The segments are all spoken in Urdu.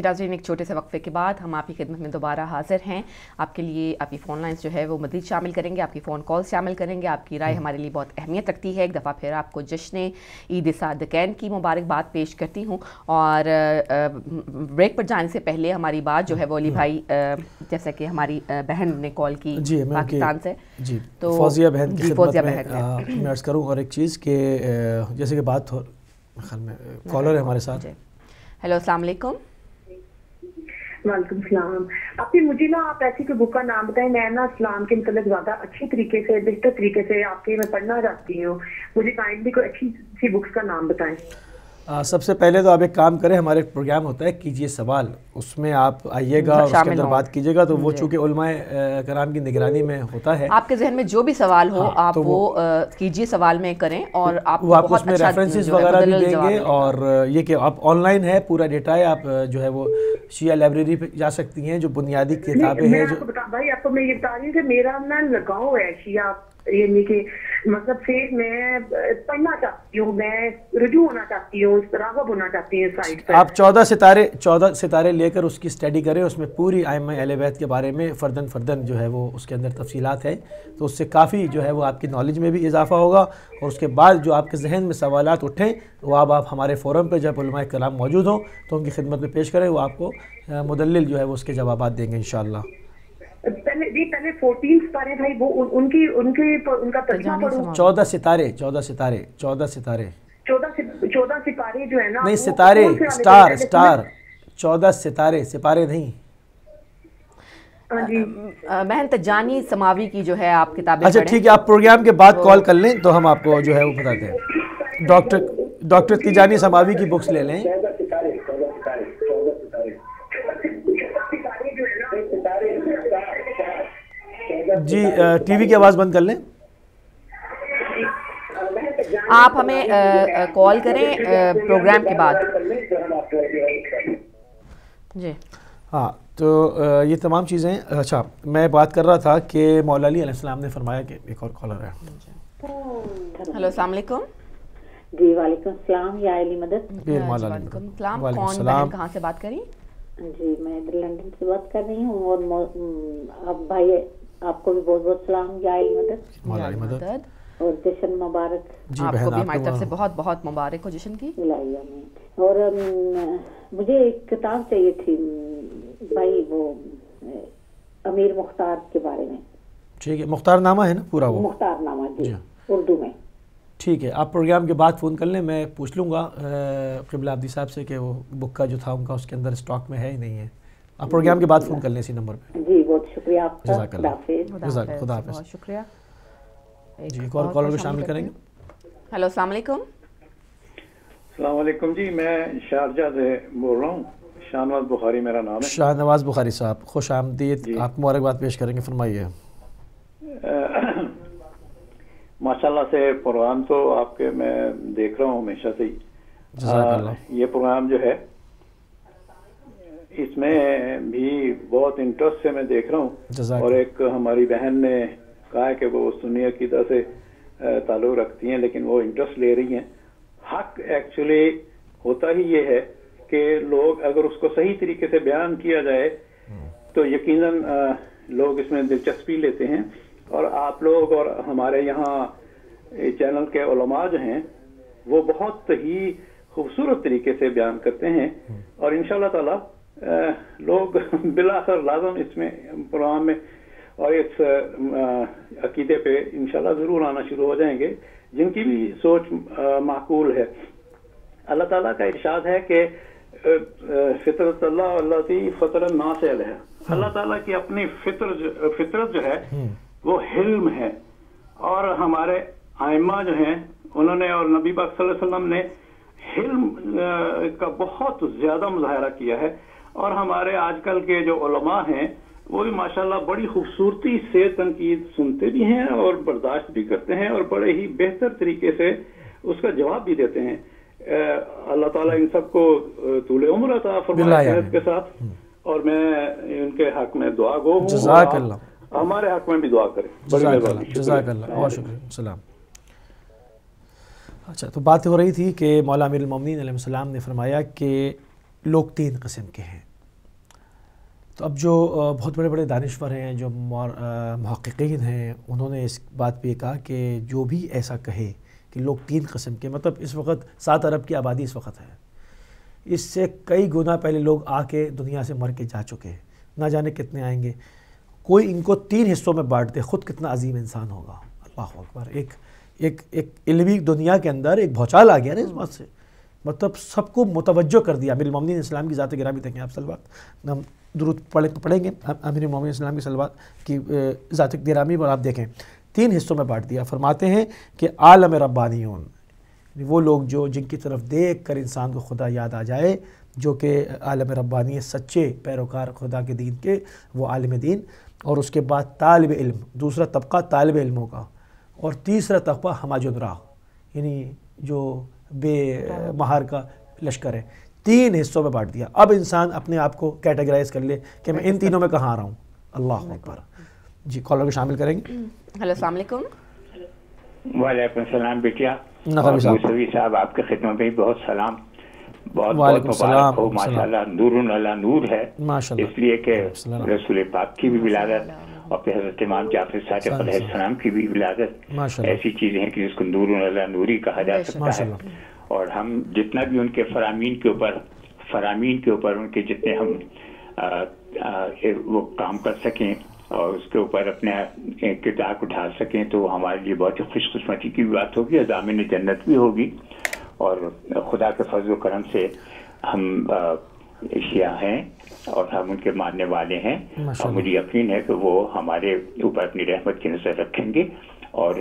جی ناظرین ایک چھوٹے سے وقفے کے بعد ہم آپ کی خدمت میں دوبارہ حاضر ہیں۔ آپ کے لیے آپ کی فون لائنز جو ہے وہ مزید شامل کریں گے آپ کی فون کال شامل کریں گے۔ آپ کی رائے ہمارے لیے بہت اہمیت رکھتی ہے۔ ایک دفعہ پھر آپ کو جشن عید صادقین کی مبارکباد پیش کرتی ہوں۔ اور بریک پر جانے سے پہلے ہماری بات جو ہے وہ علی بھائی جیسا کہ ہماری بہن نے کال کی جی پاکستان سے۔ جی تو فوزیہ بہن کی جی، خدمت میں میں عرض کروں اور ایک چیز کہ جیسے کہ بات کالر ہے ہمارے ساتھ۔ جی۔ ہیلو السلام علیکم۔ وعلیکم السلام۔ آپ نے مجھے نا آپ ایسی کوئی بک کا نام بتائیں میں نا اسلام کے متعلق زیادہ اچھے طریقے سے، بہتر طریقے سے آپ کے میں پڑھنا چاہتی ہوں۔ مجھے کائنڈلی کوئی اچھی سی بکس کا نام بتائیں۔ سب سے پہلے تو آپ ایک کام کریں ہمارے ایک پروگرام ہوتا ہے کیجیے سوال اس میں آپ آئیے گا اس کے اندر۔ بات کیجیے گا تو وہ جی۔ چونکہ علماء کرام کی نگرانی میں ہوتا ہے آپ کے ذہن میں جو بھی سوال ہو ہاں، آپ وہ کیجیے سوال میں کریں اور آپ وہ آپ بہت اس میں اچھا ریفرنسز وغیرہ بھی دیں گے۔ اور یہ کہ آپ آن لائن ہے پورا ڈیٹا ہے آپ جو ہے وہ شیعہ لائبریری پہ جا سکتی ہیں جو بنیادی کتابیں میں ہیں آپ جو کو بتا بھائی آپ کو میں یہ بتا رہی ہوں کہ میرا نا لگاؤ ہے شیعہ یعنی کہ مطلب سے میں پڑھنا چاہتی ہوں، میں رجوع ہونا چاہتی ہوں، اس طرح ہونا چاہتی ہوں سائٹ پہ آپ چودہ ستارے چودہ ستارے لے کر اس کی اسٹڈی کریں، اس میں پوری آئمہ اہل بیت کے بارے میں فردن فردن جو ہے وہ اس کے اندر تفصیلات ہیں۔ تو اس سے کافی جو ہے وہ آپ کی نالج میں بھی اضافہ ہوگا اور اس کے بعد جو آپ کے ذہن میں سوالات اٹھیں، وہ اب آپ ہمارے فورم پہ جب علماء کلام موجود ہوں تو ان کی خدمت میں پیش کریں، وہ آپ کو مدلل جو ہے وہ اس کے جوابات دیں گے انشاءاللہ۔ پہلے جی پہلے فورٹین ستارے بھائی وہ ان- ان کی ان کی ان کا ترجمہ پڑھوں۔ چودہ ستارے چودہ ستارے چودہ ستارے۔ چودہ چودہ ستارے جو ہے نا نہیں ستارے سٹار سٹار چودہ ستارے سپارے نہیں۔ ہاں جی۔ آ، بہن تجانی سماوی کی جو ہے آپ کتابیں اچھا ٹھیک ہے آپ پروگرام کے بعد کال کر لیں تو ہم آپ کو جو ہے وہ بتاتے ہیں۔ ڈاکٹر ڈاکٹر تیجانی سماوی کی بکس لے لیں۔ جی ٹی وی کی آواز بند کر لیں۔ آپ ہمیں کال کریں پروگرام کے بعد۔ جی۔ ہاں تو یہ تمام چیزیں اچھا میں بات کر رہا تھا کہ مولا علی علیہ السلام نے فرمایا کہ ایک اور کالر ہے۔ ہیلو السلام علیکم۔ جی وعلیکم السلام یا علی مدد۔ جی، علی وعلیکم۔ السلام۔ کون بہن کہاں سے بات کری؟ جی میں ادھر لندن سے بات کر رہی ہوں اور اب بھائی آپ کو بھی بہت بہت سلام یا علی مدد۔ مدد۔ اور جشن مبارک۔ جی آپ کو بھی ہماری طرف سے بہت بہت مبارک ہو جشن کی۔ اور مجھے ایک کتاب چاہیے تھی بھائی وہ امیر مختار کے بارے میں۔ ٹھیک ہے مختار نامہ ہے نا پورا وہ؟ مختار نامہ جی جی۔ اردو میں۔ ٹھیک ہے آپ پروگرام کے بعد فون کر لیں میں پوچھ لوں گا قبلہ عبدی صاحب سے کہ وہ بک کا جو تھا ان کا اس کے اندر اسٹاک میں ہے ہی نہیں ہے۔ آپ پروگرام کے بعد فون کر لیں اسی نمبر پہ۔ جی بہت شکریہ آپ کا۔ جزاک اللہ۔ خدا حافظ۔ خدا جزاک- حافظ، خدا حافظ۔ بہت شکریہ۔ جی ایک اور کالر کو شامل کریں گے۔ ہیلو السلام علیکم۔ السلام علیکم جی میں شارجہ سے بول رہا ہوں۔ شانواز بخاری میرا نام ہے۔ شاہ نواز بخاری صاحب خوش آمدید۔ آپ مبارکباد پیش کریں گے فرمائیے۔ ماشاء اللہ سے پروگرام تو آپ کے میں دیکھ رہا ہوں ہمیشہ سے ہی۔ یہ پروگرام جو ہے اس میں بھی بہت انٹرسٹ سے میں دیکھ رہا ہوں۔ اور ایک ہماری بہن نے کہا ہے کہ وہ سنی عقیدہ سے تعلق رکھتی ہیں لیکن وہ انٹرسٹ لے رہی ہیں۔ حق ایکچولی ہوتا ہی یہ ہے کہ لوگ اگر اس کو صحیح طریقے سے بیان کیا جائے تو یقیناً لوگ اس میں دلچسپی لیتے ہیں۔ اور آپ لوگ اور ہمارے یہاں یہ چینل کے علماء جو ہیں وہ بہت ہی خوبصورت طریقے سے بیان کرتے ہیں۔ اور ان اللہ تعالی لوگ بلاخر لازم اس میں پروگرام میں اور اس عقیدے پہ انشاءاللہ ضرور آنا شروع ہو جائیں گے جن کی بھی سوچ معقول ہے۔ اللہ تعالیٰ کا ارشاد ہے کہ فطرت اللہ اللہ تی فطر الناس علیہ۔ اللہ تعالیٰ کی اپنی فطر فطرت جو ہے وہ حلم ہے۔ اور ہمارے آئمہ جو ہیں انہوں نے اور نبی پاک صلی اللہ علیہ وسلم نے حلم کا بہت زیادہ مظاہرہ کیا ہے۔ اور ہمارے آج کل کے جو علماء ہیں وہ بھی ماشاءاللہ بڑی خوبصورتی سے تنقید سنتے بھی ہیں اور برداشت بھی کرتے ہیں اور بڑے ہی بہتر طریقے سے اس کا جواب بھی دیتے ہیں۔ اللہ تعالیٰ ان سب کو طول عمر عطا فرمائے آمین۔ کے ساتھ۔ اور میں ان کے حق میں دعا گو ہوں۔ جزاک اللہ۔ ہمارے حق میں بھی دعا کریں۔ جزاک اللہ جزاک شکریہ۔ اللہ۔ بہت شکریہ۔ السلام۔ اچھا تو بات ہو رہی تھی کہ مولا امیر المومنین علیہ السلام نے فرمایا کہ لوگ تین قسم کے ہیں۔ تو اب جو بہت بڑے بڑے دانشور ہیں، جو محققین ہیں، انہوں نے اس بات پہ کہا کہ جو بھی ایسا کہے کہ لوگ تین قسم کے مطلب اس وقت سات ارب کی آبادی اس وقت ہے۔ اس سے کئی گنا پہلے لوگ آ کے دنیا سے مر کے جا چکے ہیں۔ نہ جانے کتنے آئیں گے۔ کوئی ان کو تین حصوں میں بانٹ دے، خود کتنا عظیم انسان ہوگا۔ اللہ اکبر، ایک ایک ایک علمی دنیا کے اندر ایک بھوچال آ گیا نا اس بات سے۔ مطلب سب کو متوجہ کر دیا۔ امیر المومنین اسلام کی ذات گرامی دیکھیں آپ سلوات ہم درود پڑھیں پڑھیں گے۔ امیر المومنین اسلام کی سلوات کی ذات گرامی پر آپ دیکھیں۔ تین حصوں میں بانٹ دیا۔ فرماتے ہیں کہ عالم ربانیون، وہ لوگ جو، جن کی طرف دیکھ کر انسان کو خدا یاد آ جائے، جو کہ عالم ربانی سچے پیروکار خدا کے دین کے، وہ عالم دین۔ اور اس کے بعد طالب علم، دوسرا طبقہ طالب علموں کا۔ اور تیسرا طبقہ ہماجن راہ۔ یعنی جو بے مہار کا لشکر ہے۔ تین حصوں میں بانٹ دیا۔ اب انسان اپنے آپ کو کیٹیگرائز کر لے کہ میں ان تینوں میں کہاں آ رہا ہوں۔ اللہ اکبر۔ جی کالر کو شامل کریں گے؟ ہلو السلام علیکم۔ وعلیکم السلام بیٹیا۔ موسوی صاحب آپ کی خدمت میں بہت سلام۔ بہت بہت وعلیکم السلام، مبارک ہو ماشاء اللہ نور اللہ نور ہے۔ اس لیے کہ۔ رسول پاک کی بھی ولادت۔ اور پھر حضرت امام جعفر صادق علیہ السلام کی بھی ولادت ایسی چیزیں ہیں کہ جس کو نور اللہ نوری کہا جا سکتا ہے۔ اور ہم جتنا بھی ان کے فرامین کے اوپر فرامین کے اوپر ان کے جتنے ہم آ، آ، وہ کام کر سکیں اور اس کے اوپر اپنے کردار کو ڈھال سکیں تو ہمارے لیے بہت ہی خوش قسمتی کی بھی بات ہوگی اور دامن جنت بھی ہوگی۔ اور خدا کے فضل و کرم سے ہم آ، شیعہ ہیں اور ہم ان کے ماننے والے ہیں۔ اور مجھے یقین ہے کہ وہ ہمارے اوپر اپنی رحمت کی نظر رکھیں گے اور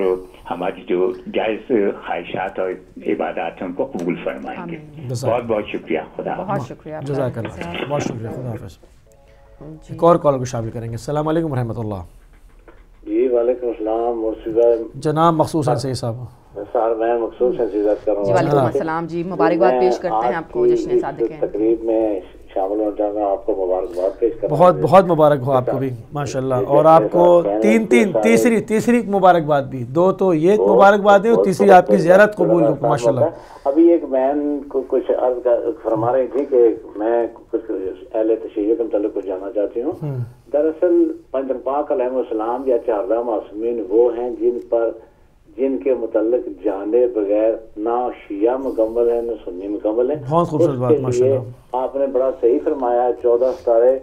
ہماری جو جائز خواہشات اور عبادات ہیں ان کو قبول فرمائیں گے۔ بہت بہت شکریہ خدا حافظ۔ بہت شکریہ۔ جزاک اللہ بہت شکریہ خدا حافظ۔ ایک اور کالر کو شامل کریں گے۔ السلام علیکم ورحمۃ اللہ۔ جی وعلیکم السلام مرشدہ۔ جناب مخصوص صاحب۔ سار میں مخصوص حسیزت کر رہا جی وعلیکم السلام۔ جی مبارکباد میں پیش کرتے ہیں آپ کو جشن صادق ہیں۔ تقریب میں شامل ہونا چاہتا ہوں آپ کو مبارکباد پیش کرنا بہت بہت مبارک ہو آپ کو بھی ماشاء اللہ اور آپ کو تین تین تیسری تیسری مبارکباد بھی دو تو یہ ایک مبارکباد ہے اور تیسری آپ کی زیارت قبول ہو ماشاء اللہ ابھی ایک بہن کو کچھ عرض فرما رہی تھی کہ میں کچھ اہل تشیع کے متعلق کچھ جاننا چاہتی ہوں۔ دراصل پنجر پاک علیہ السلام یا چاردہ معصومین وہ ہیں جن پر جن کے متعلق جانے بغیر نہ شیعہ مکمل ہے نہ سنی مکمل ہے بہت خوبصورت بات،۔ آپ نے بڑا صحیح فرمایا چودہ ستارے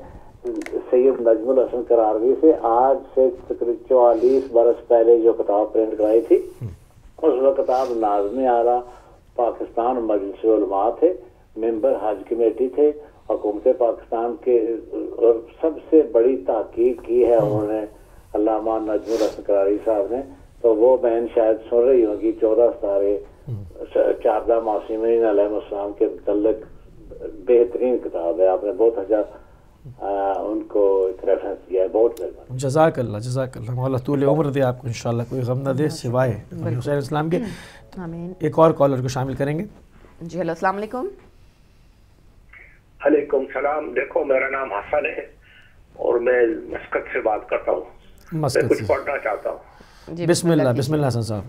سید نجم الحسن قراروی سے آج سے تقریباً چوالیس برس پہلے جو کتاب پرنٹ کرائی تھی۔ اس وقت کتاب نازم اعلیٰ پاکستان مجلس علماء تھے ممبر حج کمیٹی تھے حکومت پاکستان کے اور سب سے بڑی تحقیق کی ہے انہوں نے علامہ نجم الحسن قراری صاحب نے۔ تو وہ بہن شاید سن رہی ہوگی چودہ ستارے چاردہ معصومین علیہ السلام کے متعلق بہترین کتاب ہے۔ آپ نے بہت اچھا ان کو ایک ریفرنس دیا ہے۔ بہت مہربانی۔ جزاک اللہ جزاک اللہ۔ مولا طول عمر دے آپ کو انشاءاللہ کوئی غم نہ دے سوائے حسین اسلام کے۔ ایک اور کالر کو شامل کریں گے۔ جی ہلو السلام علیکم۔ علیکم السلام۔ دیکھو میرا نام حسن ہے اور میں مسکت سے بات کرتا ہوں۔ میں کچھ پڑھنا چاہتا ہوں۔ جی بسم اللہ بسم اللہ حسن صاحب۔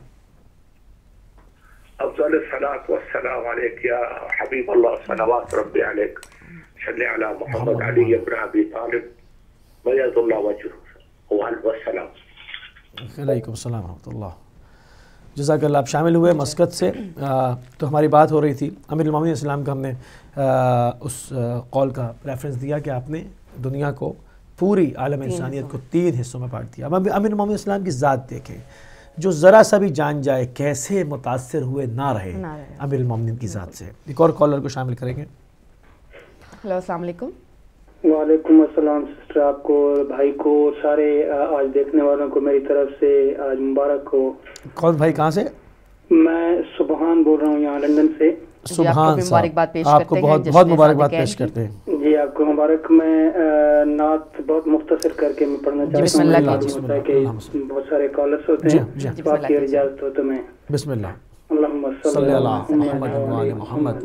افضل الصلاة والسلام عليك يا حبيب الله صلوات ربي عليك صل على محمد علي بن ابي طالب بيض الله وجهه والسلام علیکم السلام۔ ورحمۃ اللہ۔ جزاک اللہ آپ شامل ہوئے مسکت سے۔ تو ہماری بات ہو رہی تھی۔ امیر المومنین اسلام کا ہم نے اس قول کا ریفرنس دیا کہ آپ نے دنیا کو پوری عالم انسانیت کو تین حصوں میں بانٹ دیا۔ اب امیر المومنین اسلام کی ذات دیکھیں جو ذرا سا بھی جان جائے کیسے متاثر ہوئے نہ رہے۔ امیر المومنین کی ذات سے۔ ایک اور کالر کو شامل کریں گے۔ ہلو السلام علیکم۔ وعلیکم السلام سسٹر آپ کو اور بھائی کو سارے آج دیکھنے والوں کو میری طرف سے آج مبارک ہو۔ کون بھائی کہاں سے؟ میں سبحان بول رہا ہوں یہاں لندن سے۔ سبحان صاحب مبارکباد پیش آپ کو کرتے ہیں بہت بہت مبارکباد صادقین پیش۔ کرتے ہیں۔ جی آپ کو مبارک۔ میں نعت بہت مختصر کر کے میں پڑھنا چاہتا بسم ہوں۔ کہ بہت سارے کالرس ہوتے جی، ہیں جی۔ جی، آپ کی اللہ اجازت ہو تو میں۔ بسم اللہ۔ اللہم صلی اللہ محمد وآل محمد۔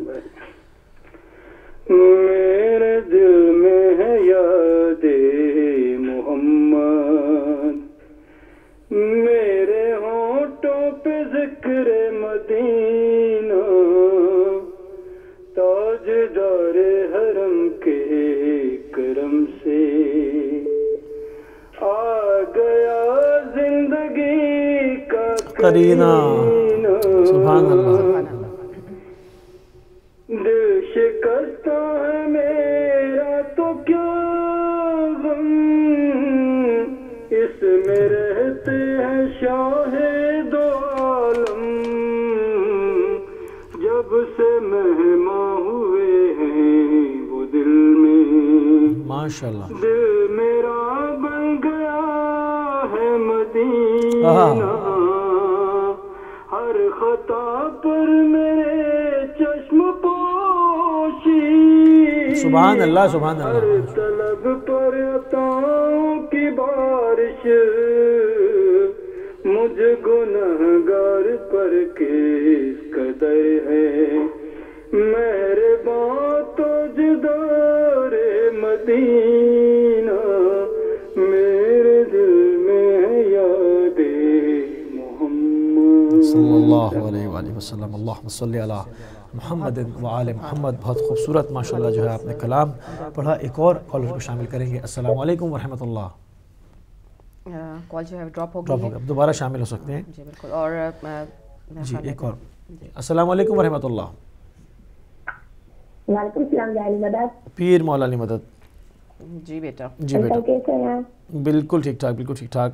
میرے دل میں ہے یاد محمد۔ میرے ہونٹوں پہ ذکر مدینہ۔ کرینہ سبحان اللہ دل شکستہ ہے میرا تو کیا غم اس میں رہتے ہیں شاہ دو عالم جب سے مہماں ہوئے ہیں وہ دل میں ماشاء اللہ دل میرا بن گیا ہے مدینہ پر میرے چشم پوشی۔ سبحان اللہ سبحان ہر اللہ طلب پر عطاؤں کی بارش۔ مجھ گنہگار پر کس قدر ہے؟ مہربان اللہ علیہ وآلہ وسلم. اللہم صلی علی محمد وآل محمد. بہت خوبصورت ماشاءاللہ جو ہے آپ نے کلام پڑھا. ایک اور کالر کو شامل کریں گے. السلام علیکم ورحمۃ اللہ. کال جو ہے ڈراپ ہو گئی ہے دوبارہ شامل ہو سکتے ہیں. جی بالکل. اور جی ایک اور. السلام علیکم ورحمۃ اللہ. وعلیکم السلام جاری مدد. پیر مولانا مدد. جی بیٹا. جی بیٹا. کیسے ہیں آپ؟ بالکل ٹھیک ٹھاک بالکل ٹھیک ٹھاک.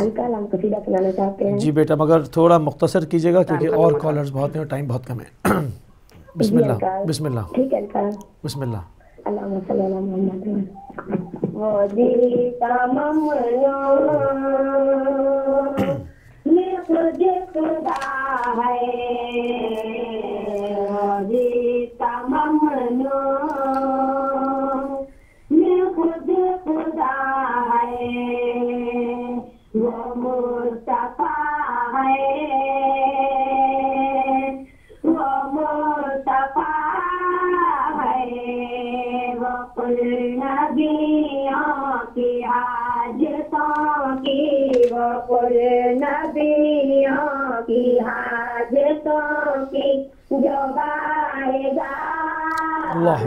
انکل ہم قصیدہ سنانا چاہتے ہیں۔ جی بیٹا مگر تھوڑا مختصر کیجیے گا کیونکہ اور۔ کالرز بہت ہیں اور ٹائم بہت کم ہے۔ بسم جی اللہ بسم اللہ۔ ٹھیک ہے انکل بسم اللہ۔ اللہم صلی اللہ محمد وہ جیتا ممنو یہ خود خدا ہے کل نبیوں کی حاجتوں کی جو گائے گا۔ اللہ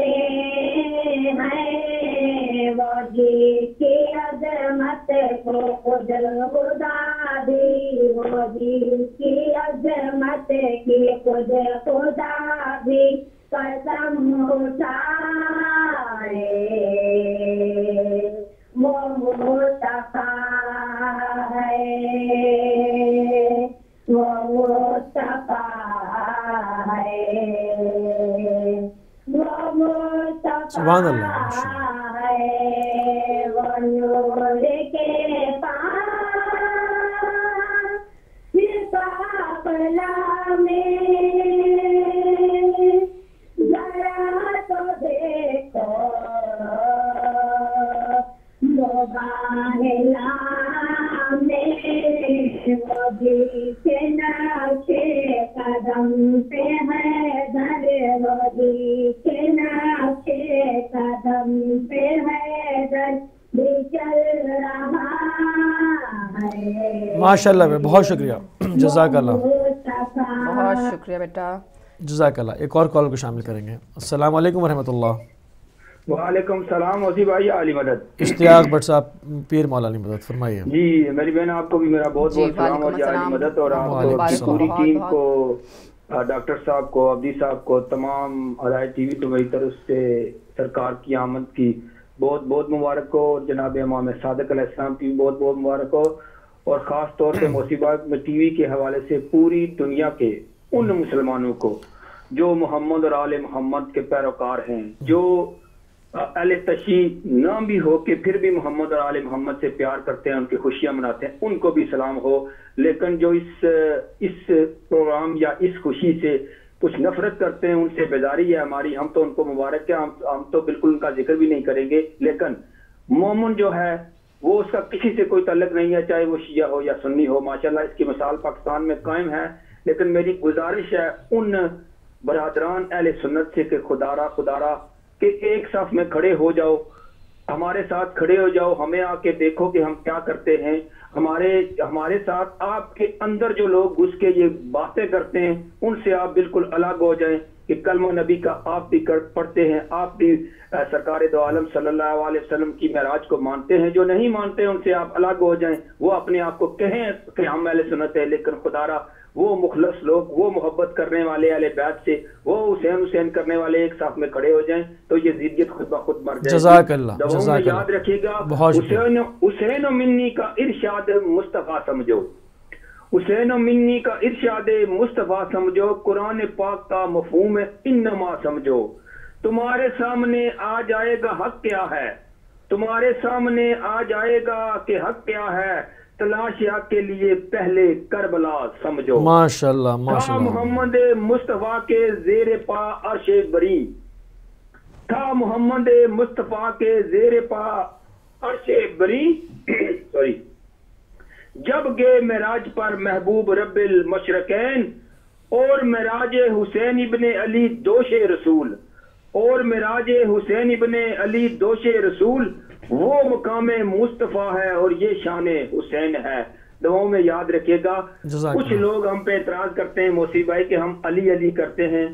امام میں وہ کے نقشے قدم پہ ہے در وہ کے نقشے قدم پہ ہے در بھی چل رہا ہے ماشاء اللہ بہت شکریہ۔ جزاک اللہ۔ بہت شکریہ بیٹا۔ جزاک اللہ۔ ایک اور کال کو شامل کریں گے۔ السلام علیکم ورحمۃ اللہ۔ وعلیکم السلام وسیع بھائی علی مدد اشتیاق بٹ صاحب پیر مولانا مدد فرمائیے جی میری بہن آپ کو بھی میرا بہت جی، بہت سلام اور وعلیکم جی علی۔ مدد اور آپ کو۔ پوری ٹیم۔ کو ڈاکٹر صاحب کو ابدی صاحب کو تمام ادائے ٹی وی تو میری طرف سے سرکار کی آمد کی بہت بہت مبارک ہو جناب امام صادق علیہ السلام کی بھی بہت بہت مبارک ہو اور خاص طور سے موسیبات میں ٹی وی کے حوالے سے پوری دنیا کے ان مسلمانوں کو جو محمد اور آل محمد کے پیروکار ہیں جو اہل تشیع نہ بھی ہو کہ پھر بھی محمد اور آل محمد سے پیار کرتے ہیں، ان کی خوشیاں مناتے ہیں، ان کو بھی سلام ہو۔ لیکن جو اس اس پروگرام یا اس خوشی سے کچھ نفرت کرتے ہیں، ان سے بیداری ہے ہماری، ہم تو ان کو مبارک ہے ہم تو بالکل ان کا ذکر بھی نہیں کریں گے۔ لیکن مومن جو ہے، وہ اس کا کسی سے کوئی تعلق نہیں ہے، چاہے وہ شیعہ ہو یا سنی ہو۔ ماشاءاللہ اس کی مثال پاکستان میں قائم ہے، لیکن میری گزارش ہے ان برادران اہل سنت سے کہ خدارا خدارا کہ ایک صف میں کھڑے ہو جاؤ، ہمارے ساتھ کھڑے ہو جاؤ، ہمیں آ کے دیکھو کہ ہم کیا کرتے ہیں۔ ہمارے ہمارے ساتھ آپ کے اندر جو لوگ گھس کے یہ باتیں کرتے ہیں، ان سے آپ بالکل الگ ہو جائیں کہ کلمہ نبی کا آپ بھی پڑھتے ہیں۔ آپ بھی سرکار دو عالم صلی اللہ علیہ وسلم کی معراج کو مانتے ہیں۔ جو نہیں مانتے، ان سے آپ الگ ہو جائیں۔ وہ اپنے آپ کو کہیں کہ ہم اہل سنت ہے لیکن خدا خدارہ وہ مخلص لوگ وہ محبت کرنے والے اہل بیت سے وہ حسین حسین کرنے والے ایک ساتھ میں کھڑے ہو جائیں تو یہ زیدیت خود بخود مر جائے جزاک اللہ جزاک اللہ۔ یاد رکھیے گا حسین حسین و منی کا ارشاد مصطفیٰ سمجھو۔ حسین و منی کا ارشاد مصطفیٰ سمجھو قرآن پاک کا مفہوم انما سمجھو۔ تمہارے سامنے آ جائے گا حق کیا ہے؟ تمہارے سامنے آ جائے گا کہ حق کیا ہے؟ تلاشیا کے لیے پہلے کربلا سمجھو۔ ماشاءاللہ تھا ماشاءاللہ۔ محمد مصطفیٰ کے زیر پا عرش بری۔ تھا محمد مصطفیٰ کے زیر پا عرش بری۔ سوری۔ جب گئے معراج پر محبوب رب المشرقین اور معراج حسین ابن علی دوش رسول۔ اور معراج حسین ابن علی دوش رسول وہ مقام مصطفیٰ ہے اور یہ شان حسین ہے۔ دعاؤں میں یاد رکھیے گا۔ کچھ۔ لوگ ہم پہ اعتراض کرتے ہیں موسی بھائی کہ ہم علی علی کرتے ہیں۔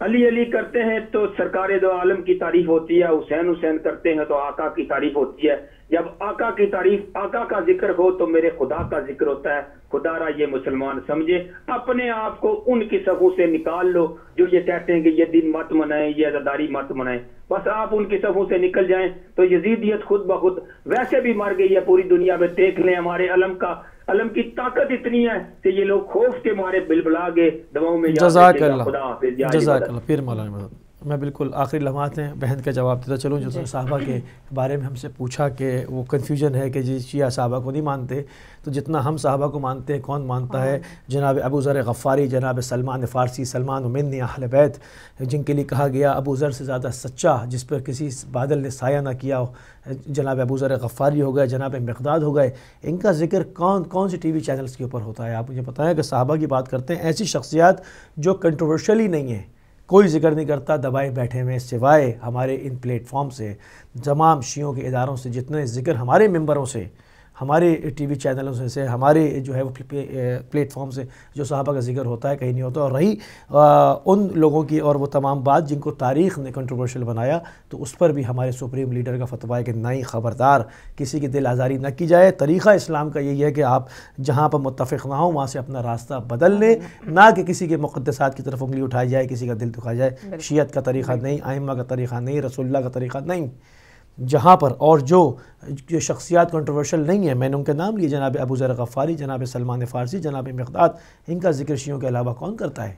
علی علی کرتے ہیں تو سرکار دو عالم کی تعریف ہوتی ہے حسین حسین کرتے ہیں تو آقا کی تعریف ہوتی ہے۔ جب آقا کی تعریف آقا کا ذکر ہو تو میرے خدا کا ذکر ہوتا ہے۔ خدا را یہ مسلمان سمجھے۔ اپنے آپ کو ان کی صفوں سے نکال لو جو یہ کہتے ہیں کہ یہ دن مت منائیں یہ عزاداری مت منائیں۔ بس آپ ان کی صفوں سے نکل جائیں تو یزیدیت خود بخود ویسے بھی مر گئی ہے۔ پوری دنیا میں دیکھ لیں ہمارے علم کا۔ علم کی طاقت اتنی ہے کہ یہ لوگ خوف کے مارے بلبلا گئے۔ دواؤں میں جزاک۔ اللہ۔ خدا حافظ۔ جزاک۔ اللہ۔ پھر مولانا مدد۔ میں بالکل آخری لمحات ہیں۔ بہن کا جواب دیتا چلوں جو صحابہ کے بارے میں ہم سے پوچھا کہ وہ کنفیوژن ہے کہ جی شیعہ صحابہ کو نہیں مانتے۔ تو جتنا ہم صحابہ کو مانتے ہیں کون مانتا ہے؟ جناب ابو ذر غفاری جناب سلمان فارسی سلمان منی اہل بیت جن کے لیے کہا گیا ابو ذر سے زیادہ سچا جس پر کسی بادل نے سایہ نہ کیا۔ ہو جناب ابو ذر غفاری ہو گئے جناب مقداد ہو گئے۔ ان کا ذکر کون کون سی ٹی وی چینلز کے اوپر ہوتا ہے؟ آپ مجھے بتائیں کہ صحابہ کی بات کرتے ہیں ایسی شخصیات جو کنٹروورشل ہی نہیں ہیں۔ کوئی ذکر نہیں کرتا، دبائے بیٹھے ہوئے سوائے ہمارے ان پلیٹ فارم سے۔ تمام شیعوں کے اداروں سے، جتنے ذکر ہمارے ممبروں سے ہمارے ٹی وی چینلوں سے ہمارے جو ہے وہ پلیٹ فارم سے جو صحابہ کا ذکر ہوتا ہے کہیں نہیں ہوتا اور رہی ان لوگوں کی اور وہ تمام بات جن کو تاریخ نے کنٹروورشل بنایا تو اس پر بھی ہمارے سپریم لیڈر کا فتویٰ ہے کہ نئی خبردار کسی کی دل آزاری نہ کی جائے۔ طریقہ اسلام کا یہی ہے کہ آپ جہاں پر متفق نہ ہوں وہاں سے اپنا راستہ بدل لیں۔ نہ کہ کسی کے مقدسات کی طرف انگلی اٹھائی جائے کسی کا دل دکھایا جائے۔ شیعت کا طریقہ نہیں آئمہ کا طریقہ نہیں رسول اللہ کا طریقہ نہیں۔ جہاں پر اور جو جو شخصیات کنٹروورشل نہیں ہیں، میں نے ان کے نام لیے، جناب ابو ذر غفاری، جناب سلمان فارسی، جناب مقداد، ان کا ذکر شیعوں کے علاوہ کون کرتا ہے؟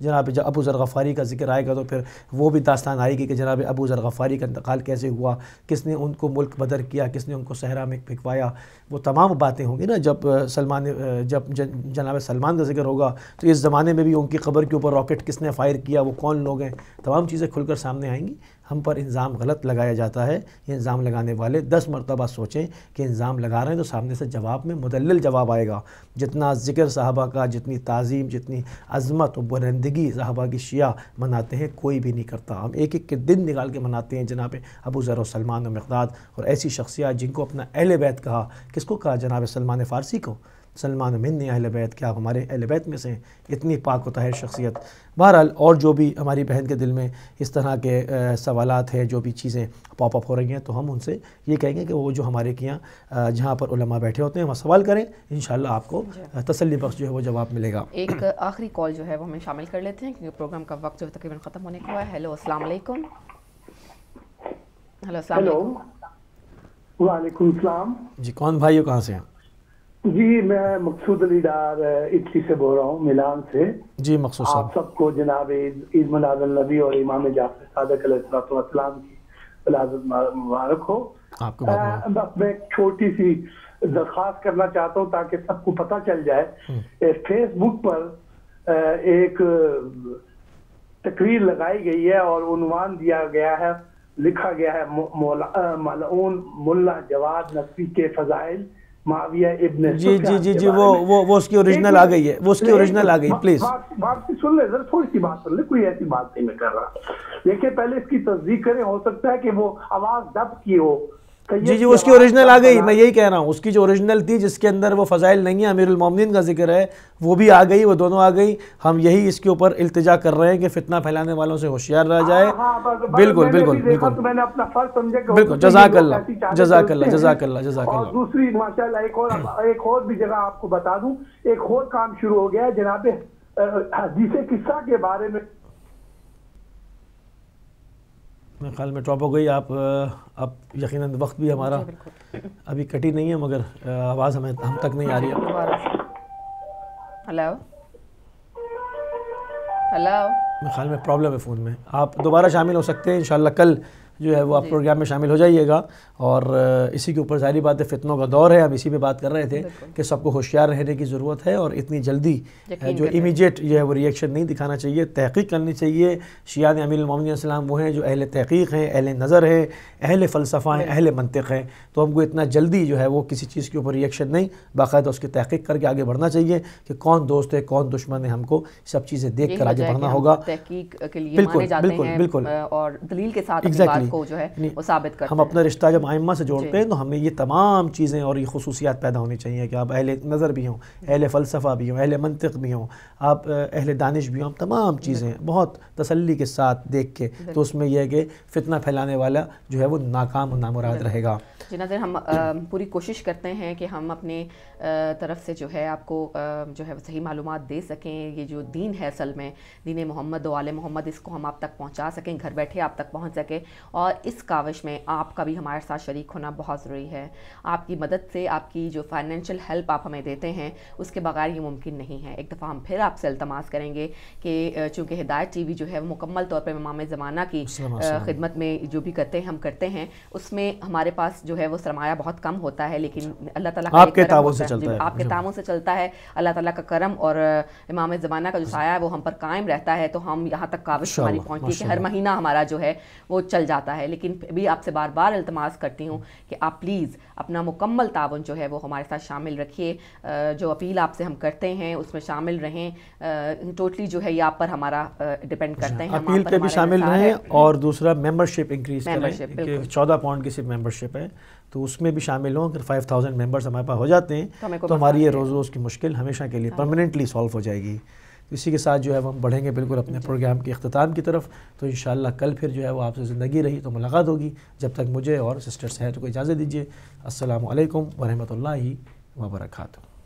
جناب جب ابو ذر غفاری کا ذکر آئے گا تو پھر وہ بھی داستان آئے گی کہ جناب ابو ذر غفاری کا انتقال کیسے ہوا، کس نے ان کو ملک بدر کیا، کس نے ان کو صحرا میں پھکوایا وہ تمام باتیں ہوں گی نا۔ جب سلمان، جب جناب سلمان کا ذکر ہوگا تو اس زمانے میں بھی ان کی قبر کے اوپر راکٹ کس نے فائر کیا، وہ کون لوگ ہیں؟ تمام چیزیں کھل کر سامنے آئیں گی۔ ہم پر الزام غلط لگایا جاتا ہے۔ یہ الزام لگانے والے دس مرتبہ سوچیں کہ الزام لگا رہے ہیں تو سامنے سے جواب میں مدلل جواب آئے گا۔ جتنا ذکر صحابہ کا، جتنی تعظیم، جتنی عظمت و بلندگی صحابہ کی شیعہ مناتے ہیں، کوئی بھی نہیں کرتا۔ ہم ایک ایک کے دن نکال کے مناتے ہیں۔ جناب ابو ذر و سلمان و مقداد اور ایسی شخصیات جن کو اپنا اہل بیت کہا۔ کس کو کہا جناب سلمان فارسی کو؟ سلمان من نے اہل بیت کیا آپ ہمارے اہل بیت میں سے اتنی پاک و طاہر شخصیت؟ بہرحال اور جو بھی ہماری بہن کے دل میں اس طرح کے سوالات ہیں جو بھی چیزیں پاپ اپ ہو رہی ہیں تو ہم ان سے یہ کہیں گے کہ وہ جو ہمارے کے یہاں جہاں پر علماء بیٹھے ہوتے ہیں وہاں سوال کریں انشاءاللہ آپ کو اہ، تسلی بخش جو ہے وہ جواب ملے گا۔ ایک آخری کال جو ہے وہ ہمیں شامل کر لیتے ہیں کیونکہ پروگرام کا وقت جو ہے تقریباً ختم ہونے کو ہے۔ ہیلو السلام علیکم۔ ہیلو السلام علیکم۔ وعلیکم السلام۔ جی کون بھائی ہو کہاں سے ہیں؟ جی میں مقصود علی ڈار اٹلی سے بول رہا ہوں ملان سے۔ جی مخصوص آپ سب کو جناب عید مناد النبی اور امام جعفر صادق علیہ السلام کی ولادت مبارک ہو۔ آپ بس میں ایک چھوٹی سی درخواست کرنا چاہتا ہوں تاکہ سب کو پتہ چل جائے۔ فیس بک پر ایک تقریر لگائی گئی ہے اور عنوان دیا گیا ہے لکھا گیا ہے ملعون ملا جواد نقوی کے فضائل۔ معاویہ ابن جی جی جی جی وہ وہ وہ اس کی اوریجنل آ گئی ہے وہ اس کی اوریجنل آ گئی پلیز بات سن لے ذرا تھوڑی سی بات سن لے کوئی ایسی بات نہیں میں کر رہا۔ دیکھیے پہلے اس کی تصدیق کریں ہو سکتا ہے کہ وہ آواز دب کی ہو۔ جی جی اس کی اوریجنل آ گئی میں یہی کہہ رہا ہوں اس کی جو اوریجنل تھی جس کے اندر وہ فضائل نہیں ہیں امیر المومنین کا ذکر ہے وہ بھی آ گئی وہ دونوں آ گئی۔ ہم یہی اس کے اوپر التجا کر رہے ہیں کہ فتنہ پھیلانے والوں سے ہوشیار رہ جائے۔ بالکل بالکل بالکل۔ میں نے اپنا فرض سمجھا کہ بالکل جزاک اللہ جزاک اللہ جزاک اللہ جزاک اللہ۔ دوسری ماشاءاللہ ایک اور ایک اور بھی جگہ آپ کو بتا دوں۔ ایک اور کام شروع ہو گیا ہے جناب حدیث قصہ کے بارے میں۔ میرے خیال میں ڈراپ ہو گئی۔ آپ اب یقیناً وقت بھی ہمارا ابھی کٹی نہیں ہے مگر آواز ہمیں ہم تک نہیں آ رہی۔ ہے ہلو۔ ہلو۔ میرے خیال میں پرابلم ہے فون میں۔ آپ دوبارہ شامل ہو سکتے ہیں انشاءاللہ کل جو ہے وہ آپ پروگرام میں شامل ہو جائیے گا اور اسی کے اوپر ظاہری بات ہے فتنوں کا دور ہے۔ ہم اسی پہ بات کر رہے تھے کہ سب کو ہوشیار رہنے کی ضرورت ہے اور اتنی جلدی جو امیجیٹ جو ہے وہ ریئیکشن نہیں دکھانا چاہیے تحقیق کرنی چاہیے۔ شیعان امیر المومنین السلام وہ ہیں جو اہل تحقیق ہیں اہل نظر ہیں اہل فلسفہ ہیں اہل منطق ہیں۔ تو ہم کو اتنا جلدی جو ہے وہ کسی چیز کے اوپر ریئیکشن نہیں باقاعدہ اس کی تحقیق کر کے آگے بڑھنا چاہیے کہ کون دوست ہے کون دشمن ہے۔ ہم کو سب چیزیں دیکھ کر آگے بڑھنا ہوگا۔ تحقیق کے لیے جاتے ہیں بالکل۔ اور دلیل کے ساتھ کو جو ہے وہ ثابت کرتے ہم اپنا رشتہ جب آئمہ سے جوڑتے ہیں تو ہمیں یہ تمام چیزیں اور یہ خصوصیات پیدا ہونی چاہیے کہ آپ اہل نظر بھی ہوں اہل فلسفہ بھی ہوں اہل منطق بھی ہوں آپ اہل دانش بھی ہوں تمام چیزیں بہت تسلی کے ساتھ دیکھ کے تو اس میں یہ ہے کہ فتنہ پھیلانے والا جو ہے وہ ناکام اور نامراد رہے گا۔ ناظر ہم پوری کوشش کرتے ہیں کہ ہم اپنے طرف سے جو ہے آپ کو جو ہے صحیح معلومات دے سکیں یہ جو دین ہے اصل میں دین محمد و آل محمد اس کو ہم آپ تک پہنچا سکیں گھر بیٹھے آپ تک پہنچ سکیں اور اس کاوش میں آپ کا بھی ہمارے ساتھ شریک ہونا بہت ضروری ہے۔ آپ کی مدد سے آپ کی جو فائنینشیل ہیلپ آپ ہمیں دیتے ہیں اس کے بغیر یہ ممکن نہیں ہے۔ ایک دفعہ ہم پھر آپ سے التماس کریں گے کہ چونکہ ہدایت ٹی وی جو ہے وہ مکمل طور پر امام زمانہ کی خدمت میں جو بھی کرتے ہیں ہم کرتے ہیں اس میں ہمارے پاس جو ہے وہ سرمایہ بہت کم ہوتا ہے لیکن اللہ تعالیٰ آپ کے تعاون سے چلتا ہے۔ آپ کے تعاون سے چلتا ہے۔ اللہ تعالیٰ کا کرم اور امام زمانہ کا جو سایہ ہے وہ ہم پر قائم رہتا ہے تو ہم یہاں تک کاوش ہماری پہنچتی ہے کہ ہر مہینہ ہمارا جو ہے وہ چل جاتا ہے۔ لیکن بھی آپ سے بار بار التماس کرتی ہوں کہ آپ پلیز اپنا مکمل تعاون جو ہے وہ ہمارے ساتھ شامل رکھیے۔ جو اپیل آپ سے ہم کرتے ہیں اس میں شامل رہیں۔ ٹوٹلی جو ہے یہ آپ پر ہمارا ڈپینڈ کرتے ہیں۔ اپیل پہ بھی شامل رہیں اور دوسرا ممبرشپ انکریز کریں چودہ پاؤنڈ کی صرف ممبرشپ ہے۔ تو اس میں بھی شامل ہوں۔ اگر فائیو تھاؤزینڈ ممبرس ہمارے پاس ہو جاتے ہیں تو ہماری یہ روز روز کی مشکل ہمیشہ کے لیے پرماننٹلی سالو ہو جائے گی۔ اسی کے ساتھ جو ہے ہم بڑھیں گے بالکل اپنے پروگرام کے اختتام کی طرف۔ تو انشاءاللہ کل پھر جو ہے وہ آپ سے زندگی رہی تو ملاقات ہوگی۔ جب تک مجھے اور سسٹرس ہیں تو کو اجازت دیجیے۔ السلام علیکم ورحمۃ اللہ وبرکاتہ۔